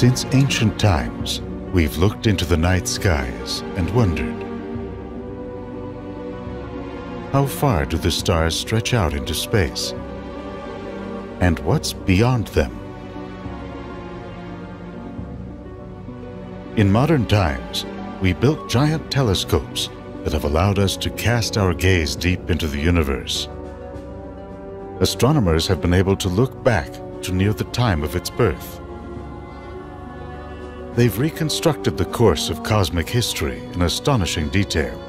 Since ancient times, we've looked into the night skies and wondered how far do the stars stretch out into space? And what's beyond them? In modern times, we built giant telescopes that have allowed us to cast our gaze deep into the universe. Astronomers have been able to look back to near the time of its birth. They've reconstructed the course of cosmic history in astonishing detail.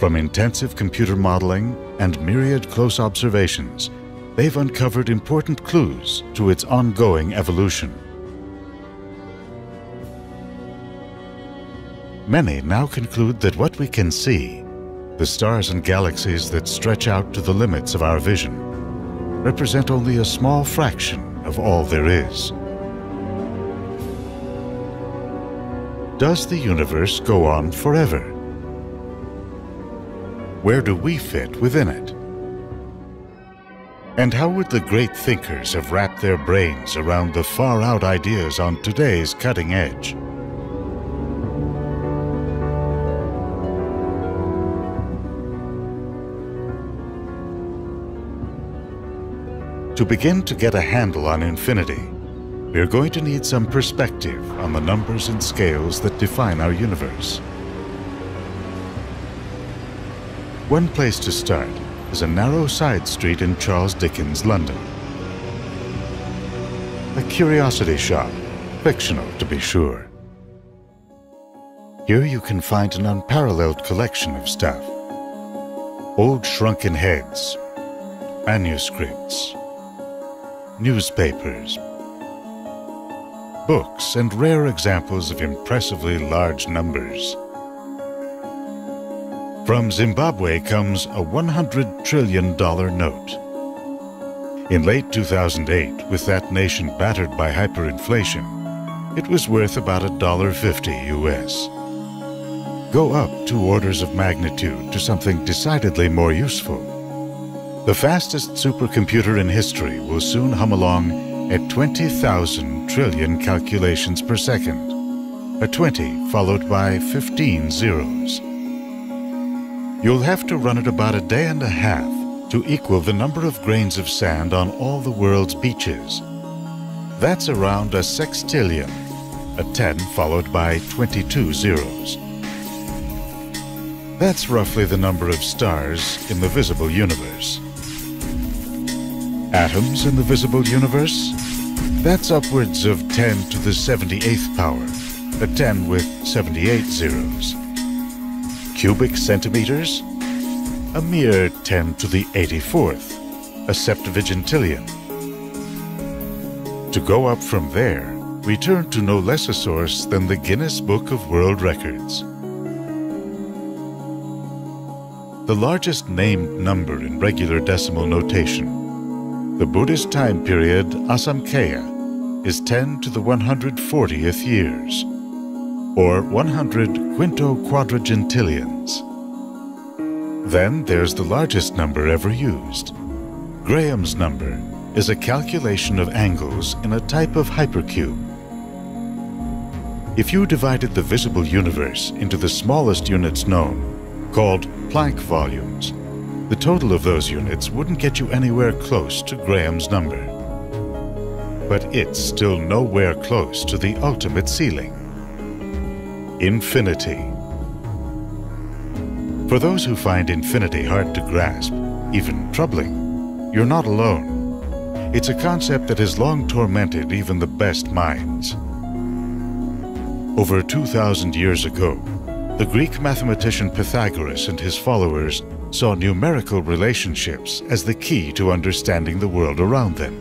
From intensive computer modeling and myriad close observations, they've uncovered important clues to its ongoing evolution. Many now conclude that what we can see, the stars and galaxies that stretch out to the limits of our vision, represent only a small fraction of all there is. Does the universe go on forever? Where do we fit within it? And how would the great thinkers have wrapped their brains around the far-out ideas on today's cutting edge? To begin to get a handle on infinity, we are going to need some perspective on the numbers and scales that define our universe. One place to start is a narrow side street in Charles Dickens' London. A curiosity shop, fictional to be sure. Here you can find an unparalleled collection of stuff. Old shrunken heads, manuscripts, newspapers, books, and rare examples of impressively large numbers. From Zimbabwe comes a $100 trillion note. In late 2008, with that nation battered by hyperinflation, it was worth about $1.50 US. Go up two orders of magnitude to something decidedly more useful. The fastest supercomputer in history will soon hum along at 20,000 trillion calculations per second, a 20 followed by 15 zeros. You'll have to run it about a day and a half to equal the number of grains of sand on all the world's beaches. That's around a sextillion, a 10 followed by 22 zeros. That's roughly the number of stars in the visible universe. Atoms in the visible universe? That's upwards of 10 to the 78th power, a 10 with 78 zeros. Cubic centimeters? A mere 10 to the 84th, a septuagintillion. To go up from there, we turn to no less a source than the Guinness Book of World Records. The largest named number in regular decimal notation the Buddhist time period, Asamkhya, is 10 to the 140th years, or 100 quinto quadragentillions. Then there's the largest number ever used. Graham's number is a calculation of angles in a type of hypercube. If you divided the visible universe into the smallest units known, called Planck volumes, the total of those units wouldn't get you anywhere close to Graham's number. But it's still nowhere close to the ultimate ceiling. Infinity. For those who find infinity hard to grasp, even troubling, you're not alone. It's a concept that has long tormented even the best minds. Over 2,000 years ago, the Greek mathematician Pythagoras and his followers saw numerical relationships as the key to understanding the world around them.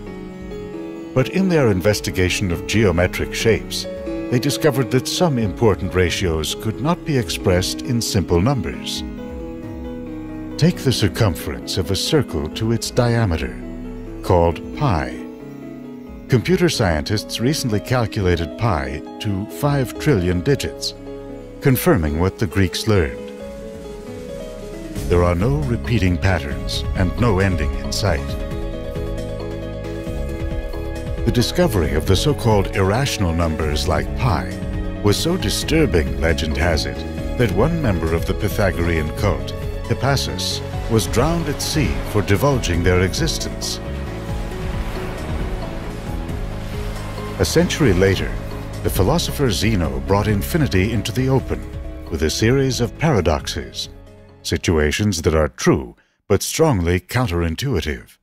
But in their investigation of geometric shapes, they discovered that some important ratios could not be expressed in simple numbers. Take the circumference of a circle to its diameter, called pi. Computer scientists recently calculated pi to 5 trillion digits, confirming what the Greeks learned. There are no repeating patterns and no ending in sight. The discovery of the so-called irrational numbers like pi was so disturbing, legend has it, that one member of the Pythagorean cult, Hippasus, was drowned at sea for divulging their existence. A century later, the philosopher Zeno brought infinity into the open with a series of paradoxes, situations that are true but strongly counterintuitive.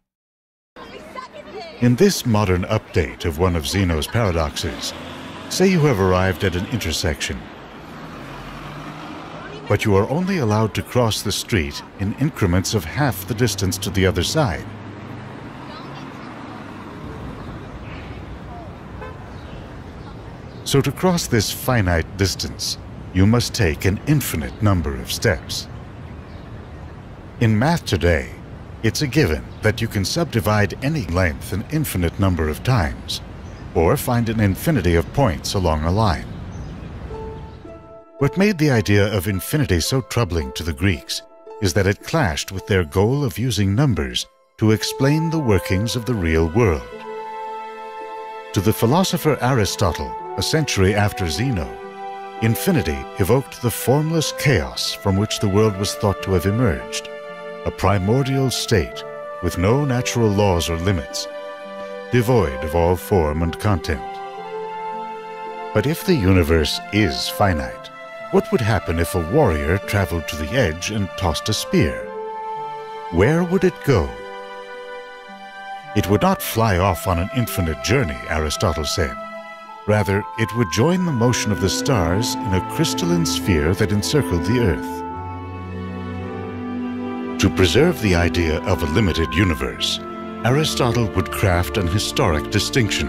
In this modern update of one of Zeno's paradoxes, say you have arrived at an intersection, but you are only allowed to cross the street in increments of half the distance to the other side. So to cross this finite distance, you must take an infinite number of steps. In math today, it's a given that you can subdivide any length an infinite number of times, or find an infinity of points along a line. What made the idea of infinity so troubling to the Greeks is that it clashed with their goal of using numbers to explain the workings of the real world. To the philosopher Aristotle, a century after Zeno, infinity evoked the formless chaos from which the world was thought to have emerged, a primordial state with no natural laws or limits, devoid of all form and content. But if the universe is finite, what would happen if a warrior traveled to the edge and tossed a spear? Where would it go? It would not fly off on an infinite journey, Aristotle said. Rather, it would join the motion of the stars in a crystalline sphere that encircled the Earth. To preserve the idea of a limited universe, Aristotle would craft an historic distinction.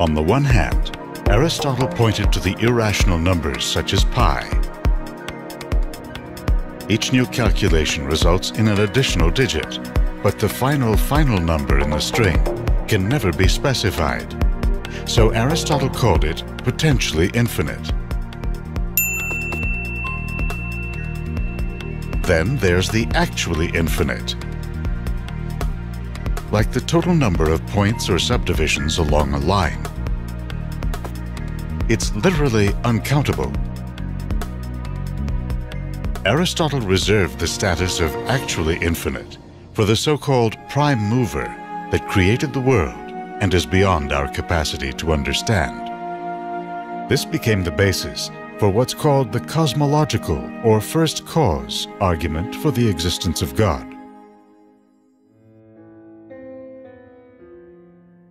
On the one hand, Aristotle pointed to the irrational numbers such as pi. Each new calculation results in an additional digit, but the final final number in the string can never be specified. So Aristotle called it potentially infinite. Then there's the actually infinite. Like the total number of points or subdivisions along a line. It's literally uncountable. Aristotle reserved the status of actually infinite for the so-called prime mover that created the world and is beyond our capacity to understand. This became the basis for what's called the cosmological or first cause argument for the existence of God.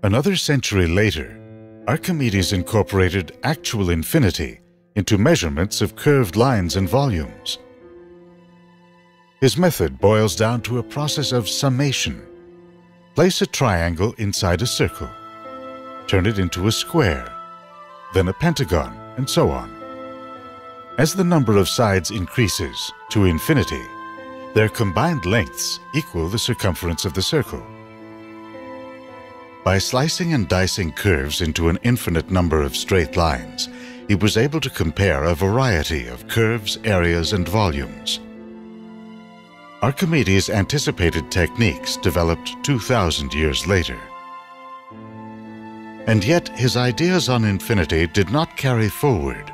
Another century later, Archimedes incorporated actual infinity into measurements of curved lines and volumes. His method boils down to a process of summation Place a triangle inside a circle. Turn it into a square, then a pentagon, and so on. As the number of sides increases to infinity, their combined lengths equal the circumference of the circle. By slicing and dicing curves into an infinite number of straight lines, he was able to compare a variety of curves, areas, and volumes. Archimedes anticipated techniques developed 2,000 years later. And yet his ideas on infinity did not carry forward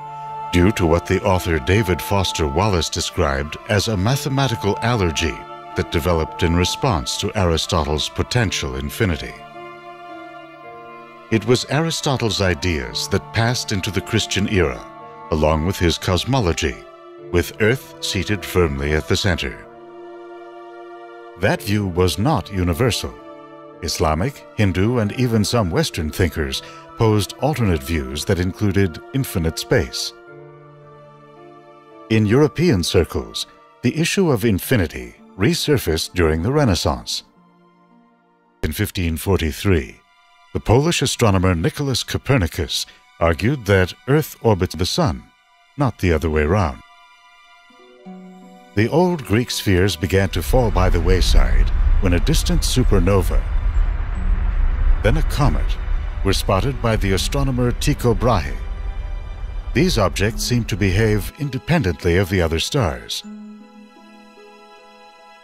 due to what the author David Foster Wallace described as a mathematical allergy that developed in response to Aristotle's potential infinity. It was Aristotle's ideas that passed into the Christian era, along with his cosmology, with Earth seated firmly at the center. That view was not universal. Islamic, Hindu, and even some Western thinkers posed alternate views that included infinite space. In European circles, the issue of infinity resurfaced during the Renaissance. In 1543, the Polish astronomer Nicholas Copernicus argued that Earth orbits the Sun, not the other way around. The old Greek spheres began to fall by the wayside when a distant supernova, then a comet, were spotted by the astronomer Tycho Brahe. These objects seem to behave independently of the other stars.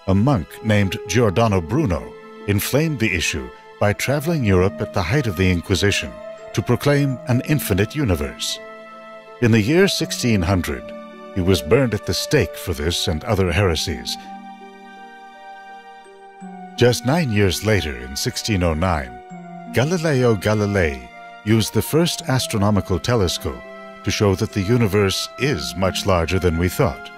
A monk named Giordano Bruno inflamed the issue by traveling Europe at the height of the Inquisition to proclaim an infinite universe. In the year 1600, he was burned at the stake for this and other heresies. Just nine years later, in 1609, Galileo Galilei used the first astronomical telescope to show that the universe is much larger than we thought.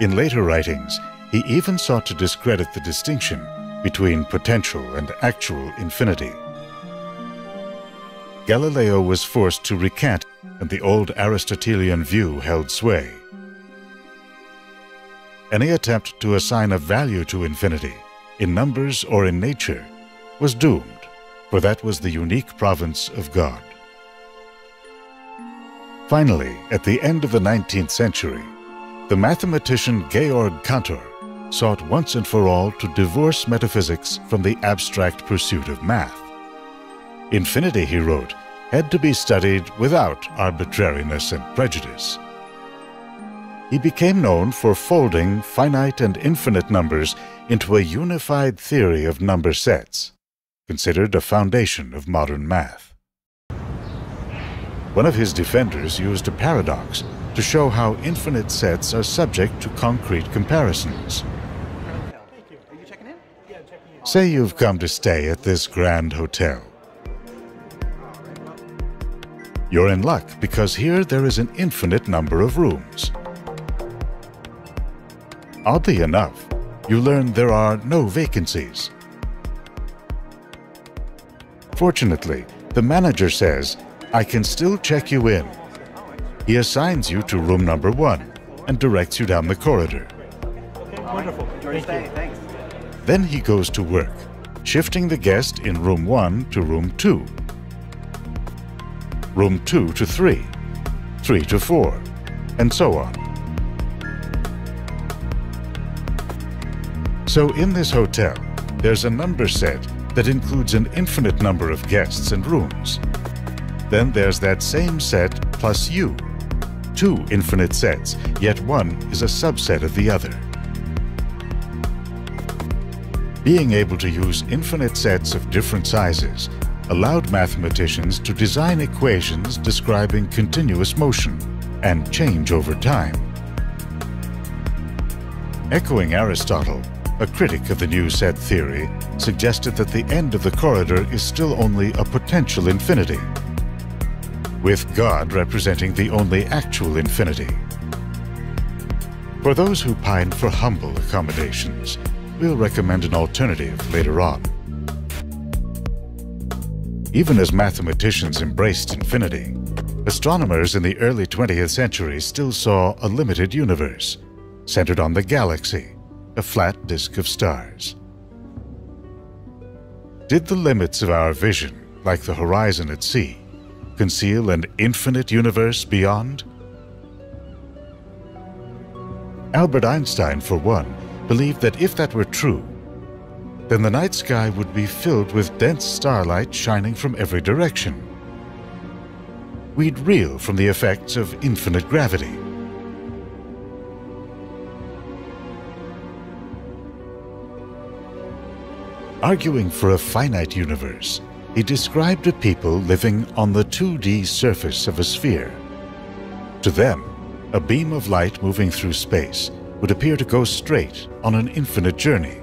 In later writings, he even sought to discredit the distinction between potential and actual infinity. Galileo was forced to recant and the old Aristotelian view held sway. Any attempt to assign a value to infinity, in numbers or in nature, was doomed, for that was the unique province of God. Finally, at the end of the 19th century, the mathematician Georg Cantor sought once and for all to divorce metaphysics from the abstract pursuit of math. Infinity, he wrote, had to be studied without arbitrariness and prejudice. He became known for folding finite and infinite numbers into a unified theory of number sets, considered a foundation of modern math. One of his defenders used a paradox to show how infinite sets are subject to concrete comparisons. Say you've come to stay at this grand hotel. You're in luck because here there is an infinite number of rooms. Oddly enough, you learn there are no vacancies. Fortunately, the manager says I can still check you in. He assigns you to room number one and directs you down the corridor. Okay, wonderful. Thank you. Thanks. Then he goes to work, shifting the guest in room one to room two, room two to three, three to four, and so on. So in this hotel, there's a number set that includes an infinite number of guests and rooms. Then there's that same set plus you. Two infinite sets, yet one is a subset of the other. Being able to use infinite sets of different sizes allowed mathematicians to design equations describing continuous motion and change over time. Echoing Aristotle, a critic of the new set theory suggested that the end of the corridor is still only a potential infinity with God representing the only actual infinity. For those who pine for humble accommodations, we'll recommend an alternative later on. Even as mathematicians embraced infinity, astronomers in the early 20th century still saw a limited universe, centered on the galaxy, a flat disk of stars. Did the limits of our vision, like the horizon at sea, conceal an infinite universe beyond? Albert Einstein, for one, believed that if that were true, then the night sky would be filled with dense starlight shining from every direction. We'd reel from the effects of infinite gravity. Arguing for a finite universe, he described a people living on the 2D surface of a sphere. To them, a beam of light moving through space would appear to go straight on an infinite journey.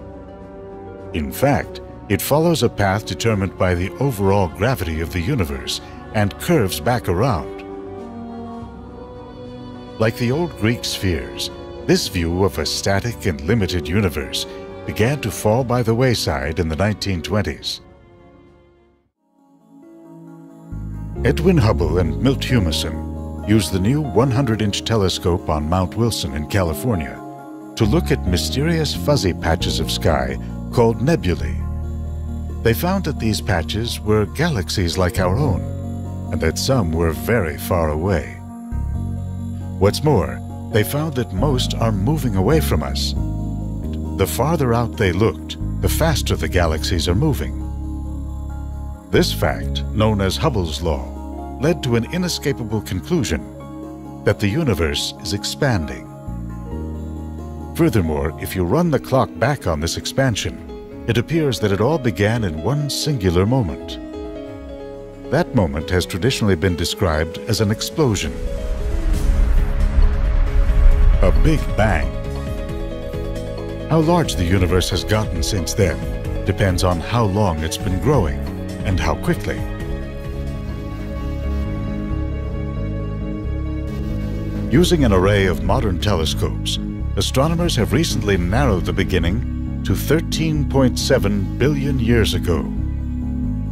In fact, it follows a path determined by the overall gravity of the universe and curves back around. Like the old Greek spheres, this view of a static and limited universe began to fall by the wayside in the 1920s. Edwin Hubble and Milt Humason used the new 100-inch telescope on Mount Wilson in California to look at mysterious fuzzy patches of sky called nebulae. They found that these patches were galaxies like our own, and that some were very far away. What's more, they found that most are moving away from us. The farther out they looked, the faster the galaxies are moving. This fact, known as Hubble's law, led to an inescapable conclusion that the universe is expanding. Furthermore, if you run the clock back on this expansion, it appears that it all began in one singular moment. That moment has traditionally been described as an explosion. A Big Bang. How large the universe has gotten since then depends on how long it's been growing and how quickly. Using an array of modern telescopes, astronomers have recently narrowed the beginning to 13.7 billion years ago.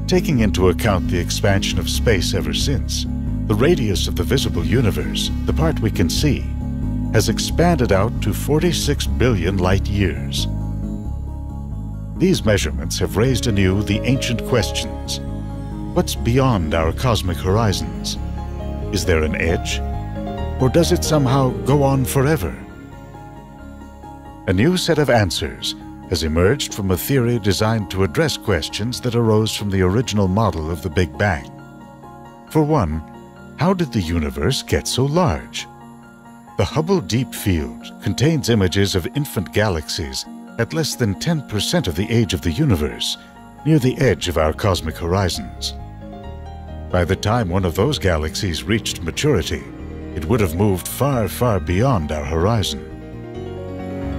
Taking into account the expansion of space ever since, the radius of the visible universe, the part we can see, has expanded out to 46 billion light years. These measurements have raised anew the ancient questions. What's beyond our cosmic horizons? Is there an edge? Or does it somehow go on forever? A new set of answers has emerged from a theory designed to address questions that arose from the original model of the Big Bang. For one, how did the universe get so large? The Hubble Deep Field contains images of infant galaxies at less than 10% of the age of the universe, near the edge of our cosmic horizons. By the time one of those galaxies reached maturity, it would have moved far, far beyond our horizon.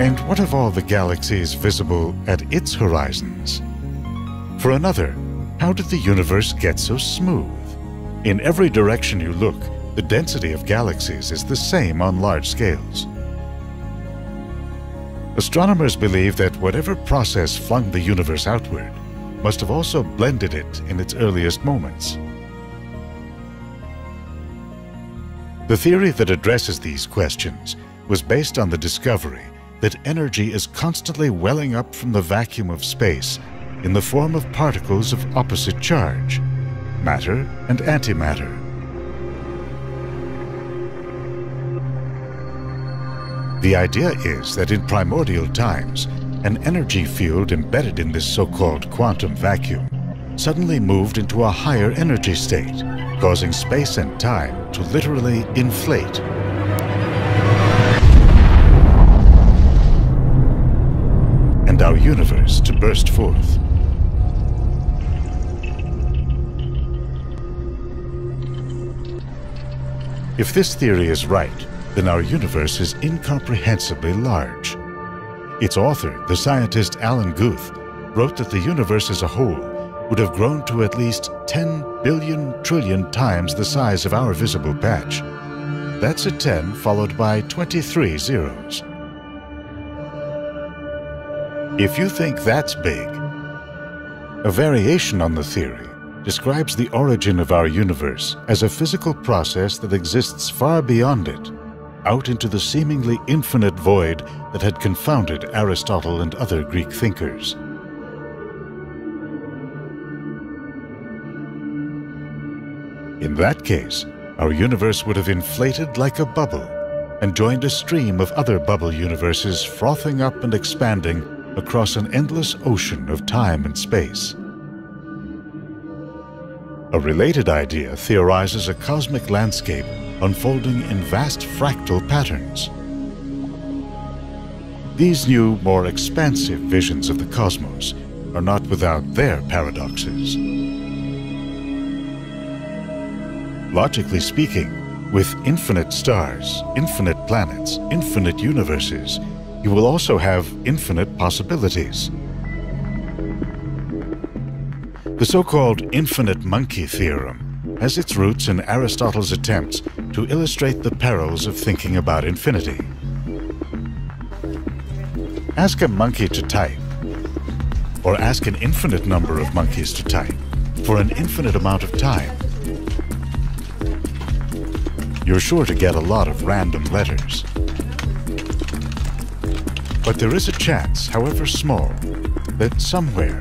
And what of all the galaxies visible at its horizons? For another, how did the universe get so smooth? In every direction you look, the density of galaxies is the same on large scales. Astronomers believe that whatever process flung the universe outward must have also blended it in its earliest moments. The theory that addresses these questions was based on the discovery that energy is constantly welling up from the vacuum of space in the form of particles of opposite charge, matter and antimatter. The idea is that in primordial times, an energy field embedded in this so-called quantum vacuum suddenly moved into a higher energy state, causing space and time to literally inflate. And our universe to burst forth. If this theory is right, then our universe is incomprehensibly large. Its author, the scientist Alan Guth, wrote that the universe as a whole would have grown to at least 10 billion trillion times the size of our visible patch. That's a 10 followed by 23 zeros. If you think that's big, a variation on the theory describes the origin of our universe as a physical process that exists far beyond it out into the seemingly infinite void that had confounded Aristotle and other Greek thinkers. In that case, our universe would have inflated like a bubble and joined a stream of other bubble universes frothing up and expanding across an endless ocean of time and space. A related idea theorizes a cosmic landscape unfolding in vast fractal patterns. These new, more expansive visions of the cosmos are not without their paradoxes. Logically speaking, with infinite stars, infinite planets, infinite universes, you will also have infinite possibilities. The so-called infinite monkey theorem has its roots in Aristotle's attempts to illustrate the perils of thinking about infinity. Ask a monkey to type, or ask an infinite number of monkeys to type, for an infinite amount of time. You're sure to get a lot of random letters. But there is a chance, however small, that somewhere,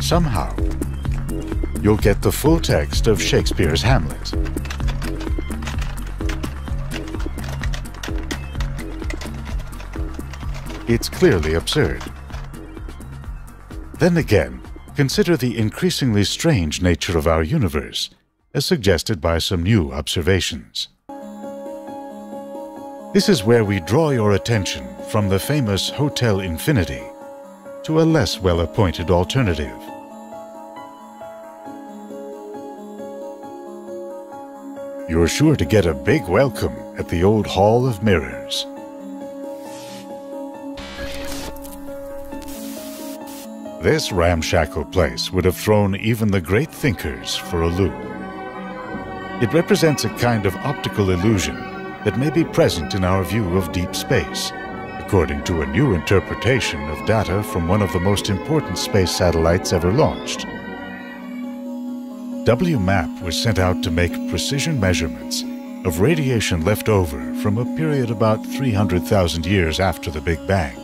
somehow, you'll get the full text of Shakespeare's Hamlet. It's clearly absurd. Then again, consider the increasingly strange nature of our universe, as suggested by some new observations. This is where we draw your attention from the famous Hotel Infinity to a less well-appointed alternative. You're sure to get a big welcome at the old Hall of Mirrors. This ramshackle place would have thrown even the great thinkers for a loop. It represents a kind of optical illusion that may be present in our view of deep space, according to a new interpretation of data from one of the most important space satellites ever launched. WMAP was sent out to make precision measurements of radiation left over from a period about 300,000 years after the Big Bang.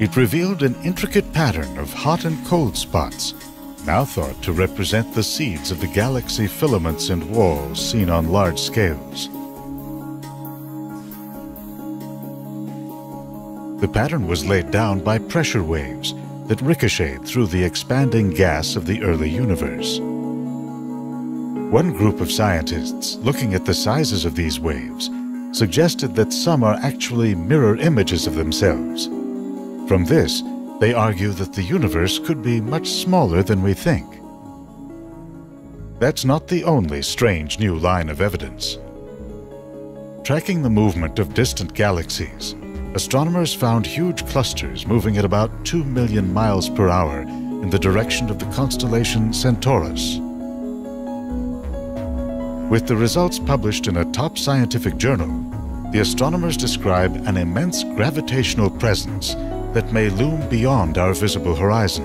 It revealed an intricate pattern of hot and cold spots, now thought to represent the seeds of the galaxy filaments and walls seen on large scales. The pattern was laid down by pressure waves that ricocheted through the expanding gas of the early universe. One group of scientists, looking at the sizes of these waves, suggested that some are actually mirror images of themselves, from this, they argue that the universe could be much smaller than we think. That's not the only strange new line of evidence. Tracking the movement of distant galaxies, astronomers found huge clusters moving at about 2 million miles per hour in the direction of the constellation Centaurus. With the results published in a top scientific journal, the astronomers describe an immense gravitational presence that may loom beyond our visible horizon,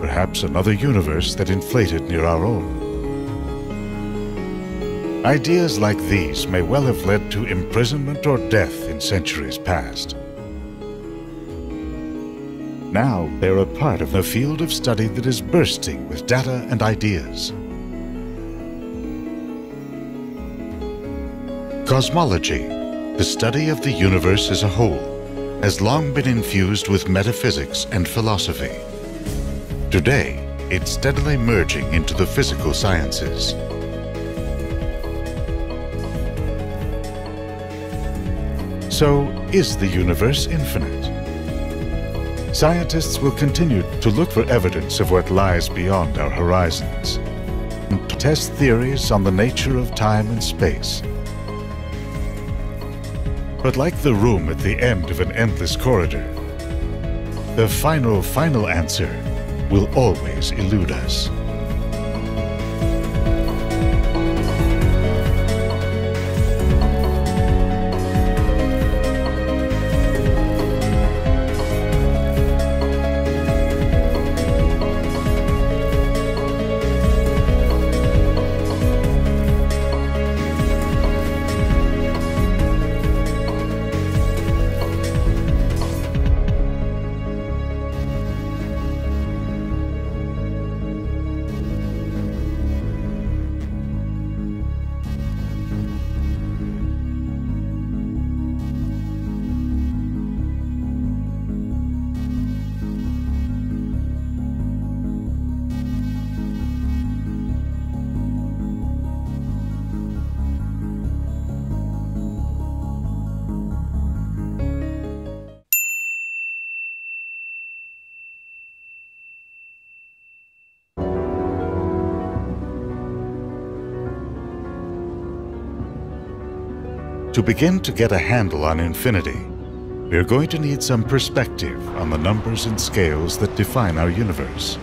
perhaps another universe that inflated near our own. Ideas like these may well have led to imprisonment or death in centuries past. Now they're a part of a field of study that is bursting with data and ideas. Cosmology, the study of the universe as a whole, has long been infused with metaphysics and philosophy. Today, it's steadily merging into the physical sciences. So, is the universe infinite? Scientists will continue to look for evidence of what lies beyond our horizons and to test theories on the nature of time and space but like the room at the end of an endless corridor, the final, final answer will always elude us. To begin to get a handle on infinity, we are going to need some perspective on the numbers and scales that define our universe.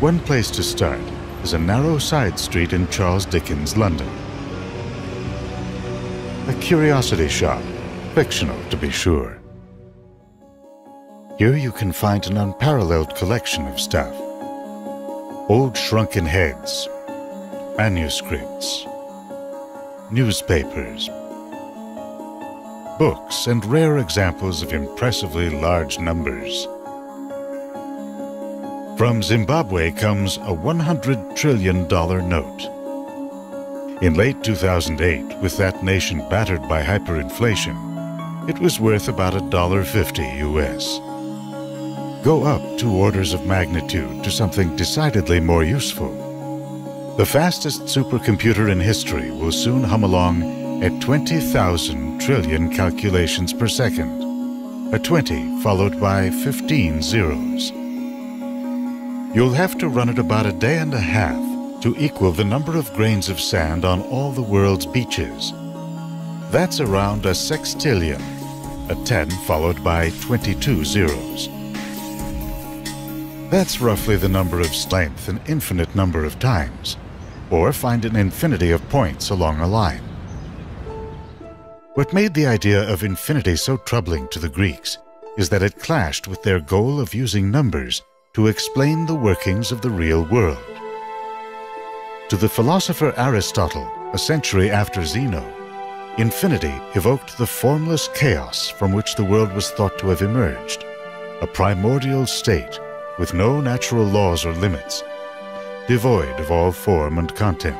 One place to start is a narrow side street in Charles Dickens' London. A curiosity shop, fictional to be sure. Here you can find an unparalleled collection of stuff. Old shrunken heads, manuscripts, newspapers, books, and rare examples of impressively large numbers. From Zimbabwe comes a $100 trillion note. In late 2008, with that nation battered by hyperinflation, it was worth about $1.50 US. Go up two orders of magnitude to something decidedly more useful. The fastest supercomputer in history will soon hum along at 20,000 trillion calculations per second, a 20 followed by 15 zeros. You'll have to run it about a day and a half to equal the number of grains of sand on all the world's beaches. That's around a sextillion, a 10 followed by 22 zeros. That's roughly the number of length an infinite number of times, or find an infinity of points along a line. What made the idea of infinity so troubling to the Greeks is that it clashed with their goal of using numbers to explain the workings of the real world. To the philosopher Aristotle, a century after Zeno, infinity evoked the formless chaos from which the world was thought to have emerged, a primordial state with no natural laws or limits, devoid of all form and content.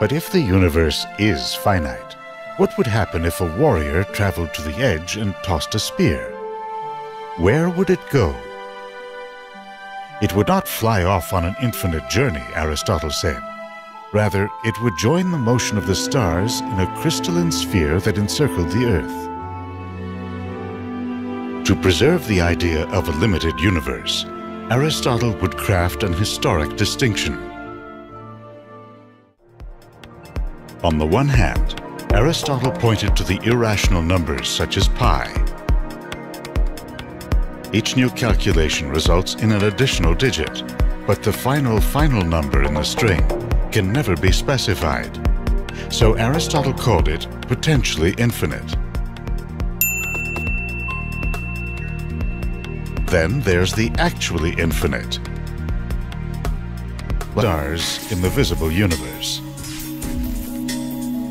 But if the universe is finite, what would happen if a warrior traveled to the edge and tossed a spear? Where would it go? It would not fly off on an infinite journey, Aristotle said. Rather, it would join the motion of the stars in a crystalline sphere that encircled the Earth. To preserve the idea of a limited universe, Aristotle would craft an historic distinction. On the one hand, Aristotle pointed to the irrational numbers such as pi, each new calculation results in an additional digit, but the final final number in the string can never be specified. So Aristotle called it potentially infinite. Then there's the actually infinite. Stars in the visible universe.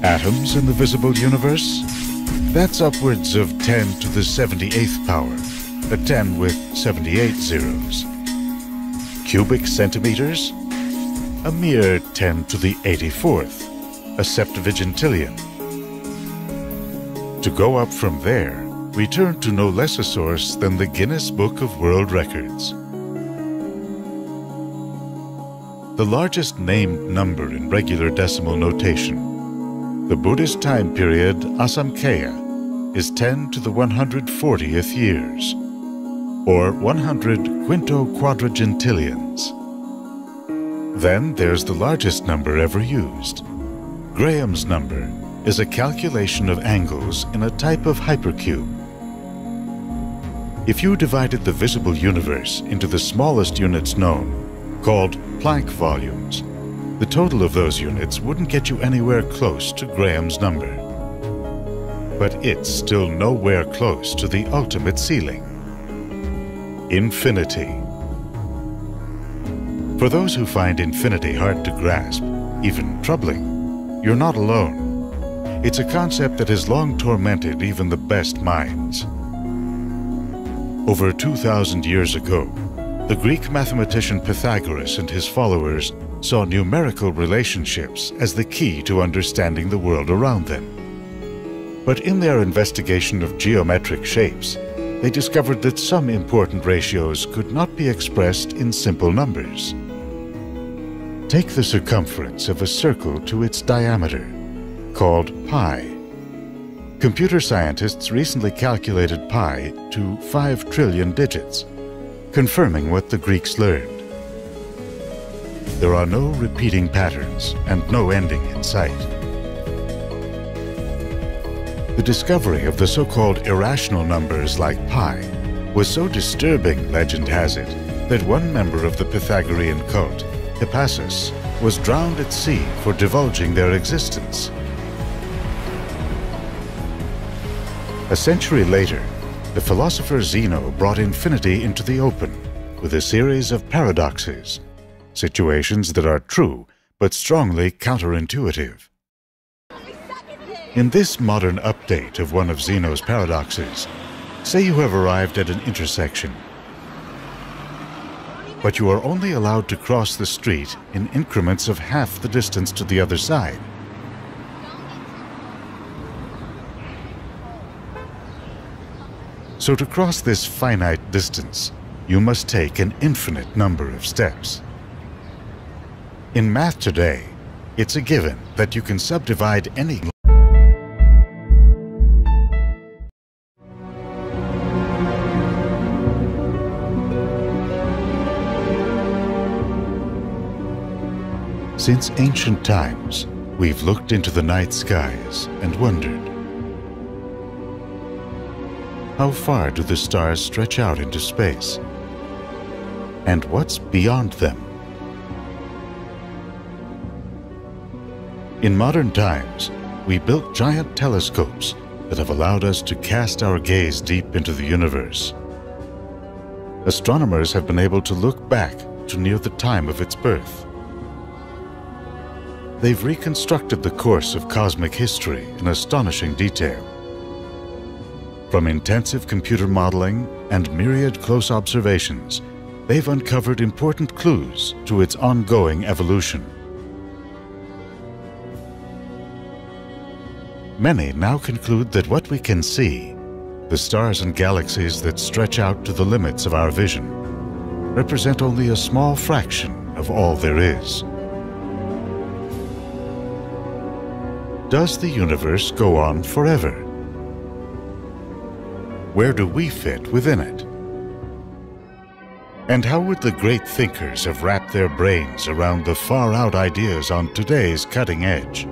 Atoms in the visible universe? That's upwards of 10 to the 78th power a 10 with 78 zeros. Cubic centimeters? A mere 10 to the 84th, a septuagintillion. To go up from there, we turn to no less a source than the Guinness Book of World Records. The largest named number in regular decimal notation, the Buddhist time period Asamkhya, is 10 to the 140th years or 100 quintoquadragentillions. Then there's the largest number ever used. Graham's number is a calculation of angles in a type of hypercube. If you divided the visible universe into the smallest units known, called Planck volumes, the total of those units wouldn't get you anywhere close to Graham's number. But it's still nowhere close to the ultimate ceiling infinity. For those who find infinity hard to grasp, even troubling, you're not alone. It's a concept that has long tormented even the best minds. Over 2,000 years ago, the Greek mathematician Pythagoras and his followers saw numerical relationships as the key to understanding the world around them. But in their investigation of geometric shapes, they discovered that some important ratios could not be expressed in simple numbers. Take the circumference of a circle to its diameter, called pi. Computer scientists recently calculated pi to 5 trillion digits, confirming what the Greeks learned. There are no repeating patterns and no ending in sight. The discovery of the so-called irrational numbers like pi was so disturbing, legend has it, that one member of the Pythagorean cult, Hippasus, was drowned at sea for divulging their existence. A century later, the philosopher Zeno brought infinity into the open with a series of paradoxes, situations that are true but strongly counterintuitive. In this modern update of one of Zeno's paradoxes, say you have arrived at an intersection, but you are only allowed to cross the street in increments of half the distance to the other side. So to cross this finite distance, you must take an infinite number of steps. In math today, It's a given that you can subdivide any Since ancient times, we've looked into the night skies and wondered how far do the stars stretch out into space? And what's beyond them? In modern times, we built giant telescopes that have allowed us to cast our gaze deep into the universe. Astronomers have been able to look back to near the time of its birth. They've reconstructed the course of cosmic history in astonishing detail. From intensive computer modeling and myriad close observations, they've uncovered important clues to its ongoing evolution. Many now conclude that what we can see, the stars and galaxies that stretch out to the limits of our vision, represent only a small fraction of all there is. Does the universe go on forever? Where do we fit within it? And how would the great thinkers have wrapped their brains around the far-out ideas on today's cutting edge?